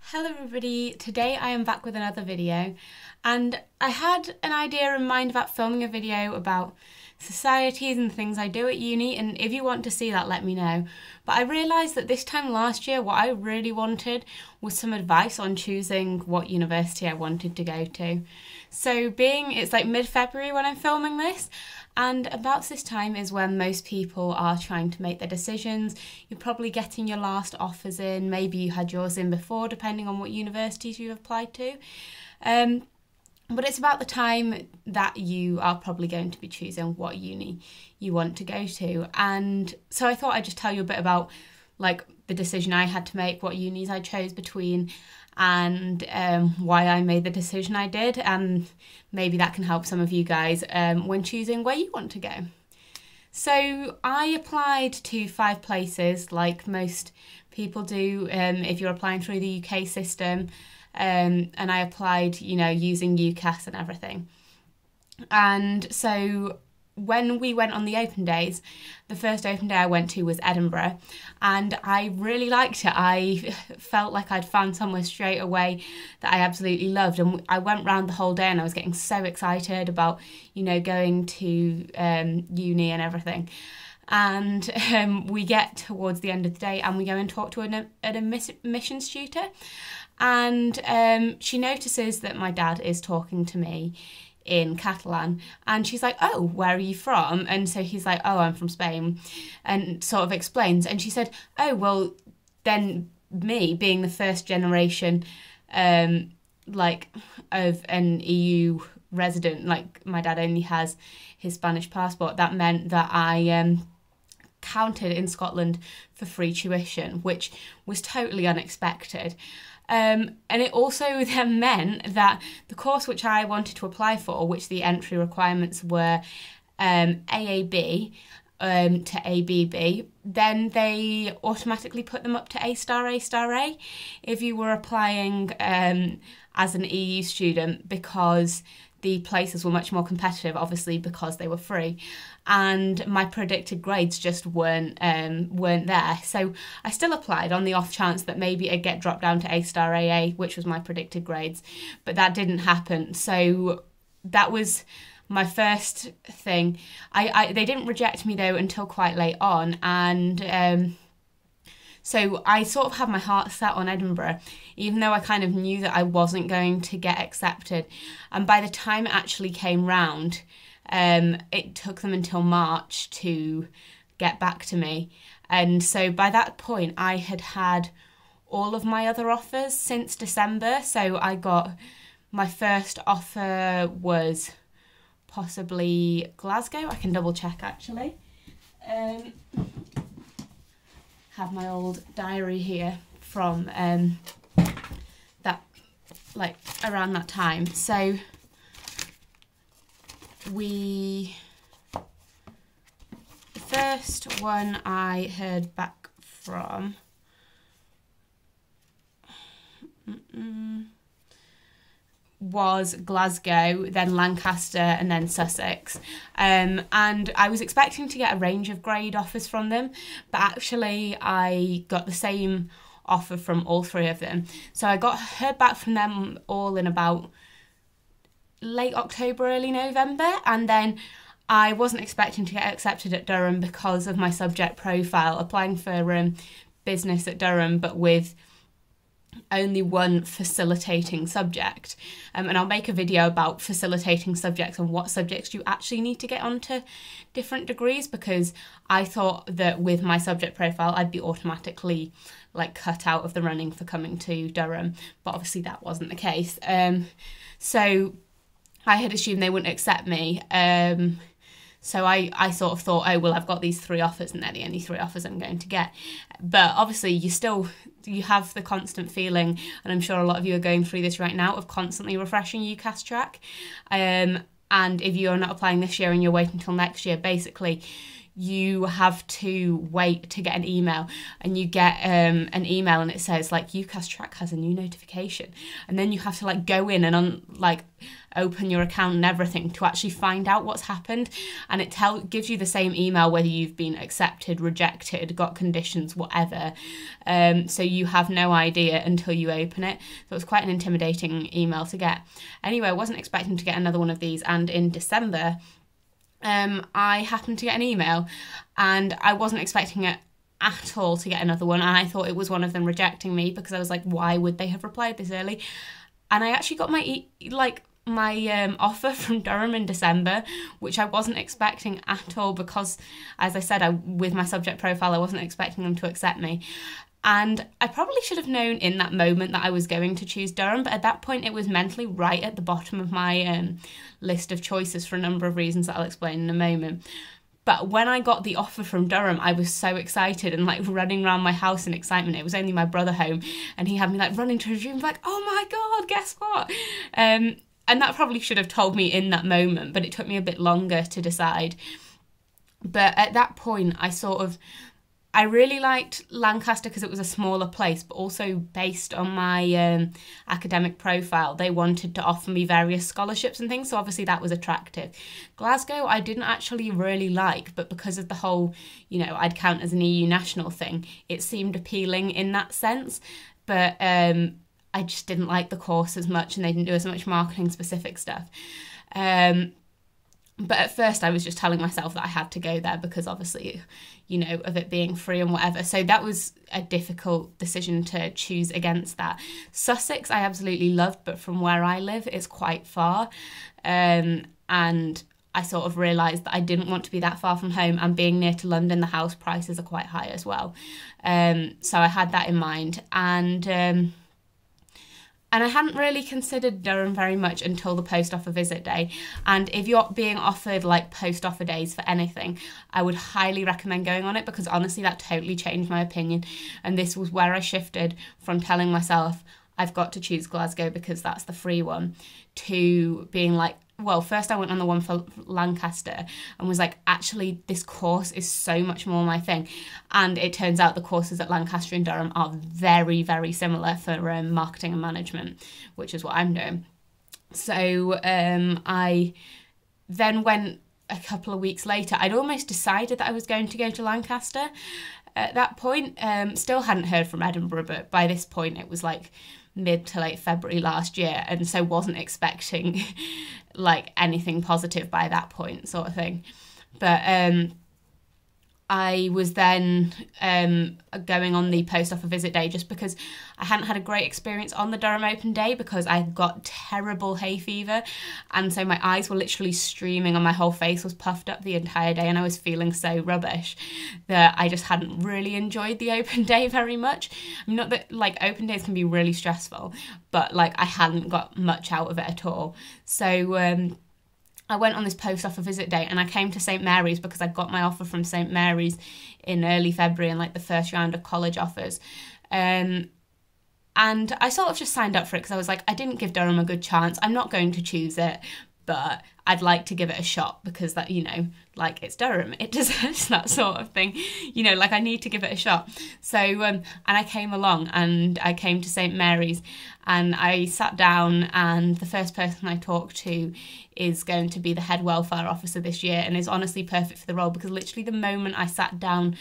Hello everybody, today I am back with another video and I had an idea in mind about filming a video about societies and things I do at uni and if you want to see that let me know. But I realised that this time last year what I really wanted was some advice on choosing what university I wanted to go to. So being it's like mid-February when I'm filming this and about this time is when most people are trying to make their decisions. You're probably getting your last offers in, maybe you had yours in before depending on what universities you've applied to. Um, but it's about the time that you are probably going to be choosing what uni you want to go to. And so I thought I'd just tell you a bit about like the decision I had to make, what unis I chose between, and um, why I made the decision I did. And maybe that can help some of you guys um, when choosing where you want to go. So I applied to five places, like most people do um, if you're applying through the UK system um, and I applied, you know, using UCAS and everything. And so when we went on the open days, the first open day I went to was Edinburgh, and I really liked it. I felt like I'd found somewhere straight away that I absolutely loved, and I went round the whole day, and I was getting so excited about, you know, going to um, uni and everything. And um, we get towards the end of the day, and we go and talk to an, an admissions tutor, and um, she notices that my dad is talking to me in Catalan. And she's like, Oh, where are you from? And so he's like, Oh, I'm from Spain. And sort of explains. And she said, Oh, well, then me being the first generation, um, like, of an EU resident, like, my dad only has his Spanish passport, that meant that I, um, counted in Scotland for free tuition, which was totally unexpected. Um, and it also then meant that the course which I wanted to apply for, which the entry requirements were um, AAB um, to ABB, then they automatically put them up to A star, A star A if you were applying um, as an EU student because the places were much more competitive, obviously because they were free, and my predicted grades just weren't um, weren't there. So I still applied on the off chance that maybe I'd get dropped down to A star AA, which was my predicted grades, but that didn't happen. So that was my first thing. I, I they didn't reject me though until quite late on, and. Um, so I sort of had my heart set on Edinburgh, even though I kind of knew that I wasn't going to get accepted. And by the time it actually came round, um, it took them until March to get back to me. And so by that point, I had had all of my other offers since December. So I got my first offer was possibly Glasgow. I can double check actually. Um, have my old diary here from um, that, like around that time. So we, the first one I heard back from. Mm -mm was Glasgow, then Lancaster, and then Sussex. Um, and I was expecting to get a range of grade offers from them, but actually, I got the same offer from all three of them. So I got heard back from them all in about late October, early November, and then I wasn't expecting to get accepted at Durham because of my subject profile, applying for um, business at Durham, but with only one facilitating subject. Um, and I'll make a video about facilitating subjects and what subjects you actually need to get onto different degrees because I thought that with my subject profile I'd be automatically like cut out of the running for coming to Durham, but obviously that wasn't the case. Um, so I had assumed they wouldn't accept me. Um, so I, I sort of thought, oh well, I've got these three offers, and they're the only three offers I'm going to get. But obviously, you still you have the constant feeling, and I'm sure a lot of you are going through this right now, of constantly refreshing UCAS track. Um, and if you're not applying this year and you're waiting until next year, basically you have to wait to get an email and you get um, an email and it says like UCAS track has a new notification. And then you have to like go in and on like open your account and everything to actually find out what's happened. And it tell gives you the same email whether you've been accepted rejected got conditions whatever. Um, so you have no idea until you open it. So it's quite an intimidating email to get. Anyway i wasn't expecting to get another one of these and in december um, I happened to get an email and I wasn't expecting it at all to get another one. And I thought it was one of them rejecting me because I was like, why would they have replied this early? And I actually got my, like, my um, offer from Durham in December, which I wasn't expecting at all because, as I said, I, with my subject profile, I wasn't expecting them to accept me. And I probably should have known in that moment that I was going to choose Durham, but at that point it was mentally right at the bottom of my um, list of choices for a number of reasons that I'll explain in a moment. But when I got the offer from Durham, I was so excited and like running around my house in excitement. It was only my brother home, and he had me like running to his room, like, "Oh my god, guess what?" Um, and that probably should have told me in that moment, but it took me a bit longer to decide. But at that point, I sort of I really liked Lancaster because it was a smaller place, but also based on my um, academic profile, they wanted to offer me various scholarships and things. So obviously that was attractive. Glasgow, I didn't actually really like, but because of the whole, you know, I'd count as an EU national thing, it seemed appealing in that sense. But um, I just didn't like the course as much, and they didn't do as much marketing specific stuff. Um, but at first I was just telling myself that I had to go there because obviously, you know, of it being free and whatever. So that was a difficult decision to choose against that. Sussex I absolutely loved, but from where I live, it's quite far. Um, and I sort of realised that I didn't want to be that far from home and being near to London, the house prices are quite high as well. Um, so I had that in mind. And um, and I hadn't really considered Durham very much until the post offer visit day. And if you're being offered like post offer days for anything, I would highly recommend going on it because honestly, that totally changed my opinion. And this was where I shifted from telling myself, I've got to choose Glasgow because that's the free one, to being like, well, first I went on the one for Lancaster and was like, actually, this course is so much more my thing. And it turns out the courses at Lancaster and Durham are very, very similar for um, marketing and management, which is what I'm doing. So um, I then went a couple of weeks later. I'd almost decided that I was going to go to Lancaster at that point. Um, still hadn't heard from Edinburgh, but by this point it was like mid to late February last year, and so wasn't expecting like anything positive by that point, sort of thing. But um, I was then um, going on the post offer visit day just because I hadn't had a great experience on the Durham Open Day because I got terrible hay fever. And so my eyes were literally streaming and my whole face was puffed up the entire day. And I was feeling so rubbish that I just hadn't really enjoyed the open day very much. Not that like open days can be really stressful, but like I hadn't got much out of it at all. So, um, I went on this post offer visit day and I came to St Mary's because I got my offer from St Mary's in early February and like the first round of college offers. Um, and I sort of just signed up for it because I was like, I didn't give Durham a good chance. I'm not going to choose it, but I'd like to give it a shot because that, you know, like it's Durham, it deserves that sort of thing. You know, like I need to give it a shot. So, um, and I came along and I came to St Mary's and I sat down and the first person I talked to is going to be the head welfare officer this year and is honestly perfect for the role because literally the moment I sat down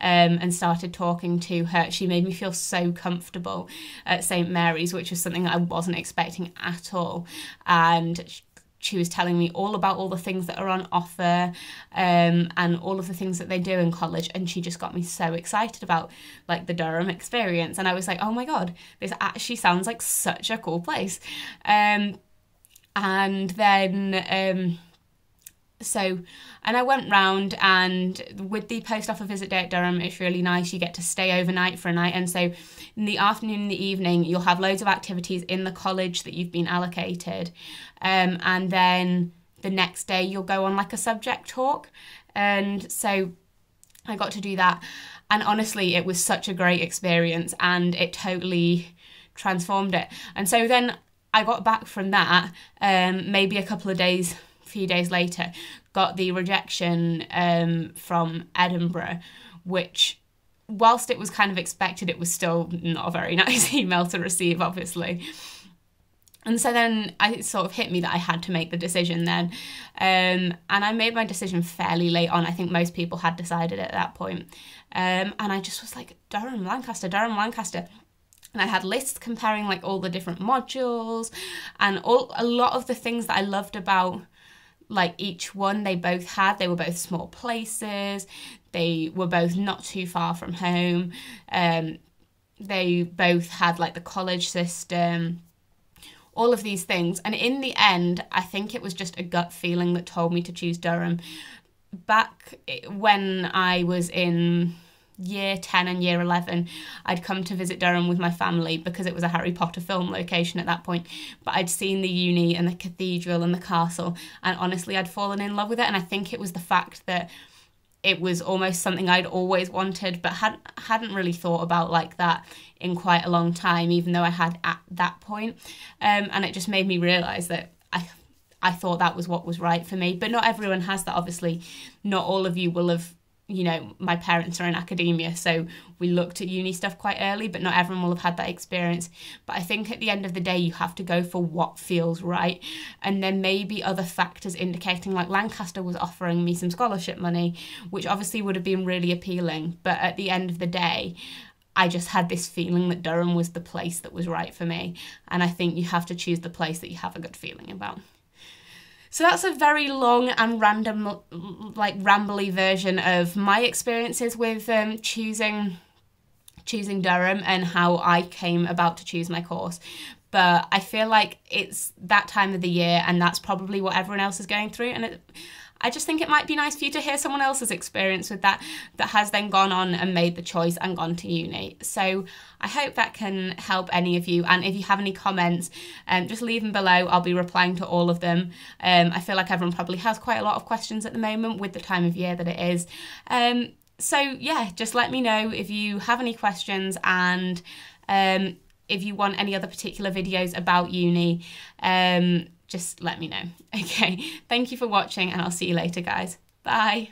um, and started talking to her, she made me feel so comfortable at St Mary's, which was something I wasn't expecting at all. And she was telling me all about all the things that are on offer um, and all of the things that they do in college and she just got me so excited about like the durham experience and i was like oh my god this actually sounds like such a cool place. Um, and then um, so and i went round and with the post offer visit day at durham it's really nice. You get to stay overnight for a night. And so in the afternoon and the evening you'll have loads of activities in the college that you've been allocated. Um, and then the next day you'll go on like a subject talk. And so i got to do that. And honestly it was such a great experience and it totally transformed it. And so then i got back from that um, maybe a couple of days few days later, got the rejection um, from Edinburgh, which, whilst it was kind of expected, it was still not a very nice email to receive, obviously. And so then I sort of hit me that I had to make the decision then. Um, and I made my decision fairly late on. I think most people had decided at that point. Um, and I just was like, Durham, Lancaster, Durham, Lancaster and I had lists comparing like all the different modules and all a lot of the things that I loved about like each one they both had they were both small places they were both not too far from home um, they both had like the college system all of these things. And in the end i think it was just a gut feeling that told me to choose durham. Back when i was in year 10 and year 11 i'd come to visit durham with my family because it was a harry potter film location at that point but i'd seen the uni and the cathedral and the castle and honestly i'd fallen in love with it and i think it was the fact that it was almost something I'd always wanted, but hadn't hadn't really thought about like that in quite a long time, even though I had at that point. Um, and it just made me realise that I I thought that was what was right for me. But not everyone has that. Obviously, not all of you will have you know, my parents are in academia, so we looked at uni stuff quite early, but not everyone will have had that experience. But I think at the end of the day, you have to go for what feels right. And then maybe other factors indicating, like Lancaster was offering me some scholarship money, which obviously would have been really appealing. But at the end of the day, I just had this feeling that Durham was the place that was right for me. And I think you have to choose the place that you have a good feeling about. So that's a very long and random, like rambly version of my experiences with um, choosing choosing Durham and how I came about to choose my course. But I feel like it's that time of the year, and that's probably what everyone else is going through. And it, I just think it might be nice for you to hear someone else's experience with that that has then gone on and made the choice and gone to uni. So I hope that can help any of you. And if you have any comments, um, just leave them below. I'll be replying to all of them. Um, I feel like everyone probably has quite a lot of questions at the moment with the time of year that it is. Um, so yeah, just let me know if you have any questions and um, if you want any other particular videos about uni. Just let me know. Okay, thank you for watching and I'll see you later, guys. Bye.